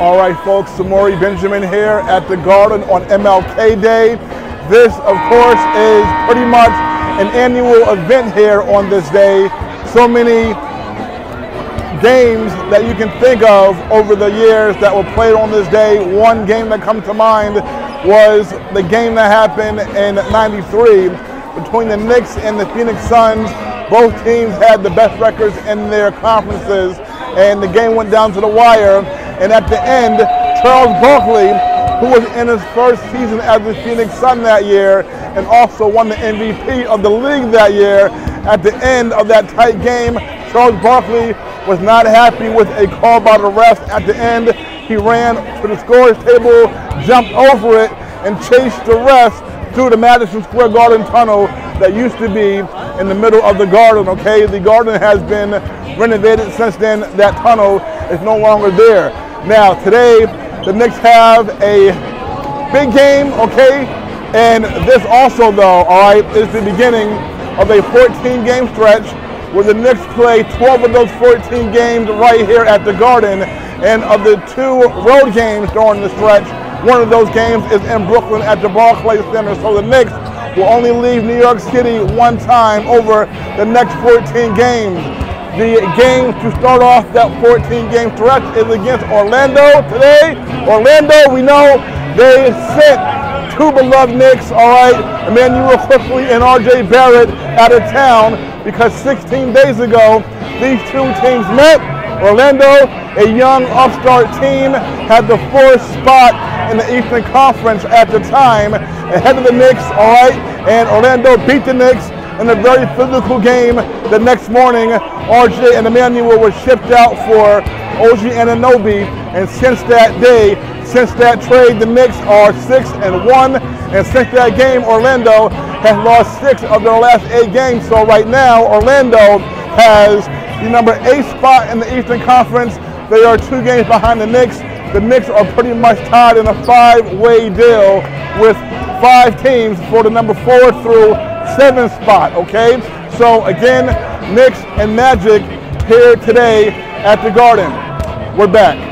All right, folks, Samori Benjamin here at the Garden on MLK Day. This, of course, is pretty much an annual event here on this day. So many games that you can think of over the years that were played on this day. One game that comes to mind was the game that happened in 93 between the Knicks and the Phoenix Suns. Both teams had the best records in their conferences, and the game went down to the wire. And at the end, Charles Barkley, who was in his first season as the Phoenix Sun that year and also won the MVP of the league that year, at the end of that tight game, Charles Barkley was not happy with a call by the refs at the end. He ran to the scores table, jumped over it, and chased the refs through the Madison Square Garden tunnel that used to be in the middle of the garden, okay? The garden has been renovated since then. That tunnel is no longer there. Now, today, the Knicks have a big game, okay? And this also, though, all right, is the beginning of a 14 game stretch where the Knicks play 12 of those 14 games right here at the Garden. And of the two road games during the stretch, one of those games is in Brooklyn at the Barclays Center. So the Knicks will only leave New York City one time over the next 14 games. The game to start off that 14 game stretch is against Orlando today. Orlando, we know they sent two beloved Knicks, all right, Immanuel Quickley and RJ Barrett out of town because 16 days ago, these two teams met. Orlando, a young upstart team, had the fourth spot in the Eastern Conference at the time, ahead of the Knicks, all right, and Orlando beat the Knicks in a very physical game the next morning. RJ and Immanuel were shipped out for OG Anunoby, and since that day, since that trade, the Knicks are six and one, and since that game, Orlando has lost six of their last eight games. So right now, Orlando has the number eight spot in the Eastern Conference. They are two games behind the Knicks. The Knicks are pretty much tied in a five-way deal with five teams for the number four through seven spot, okay? So again, Knicks and Magic here today at the Garden. We're back.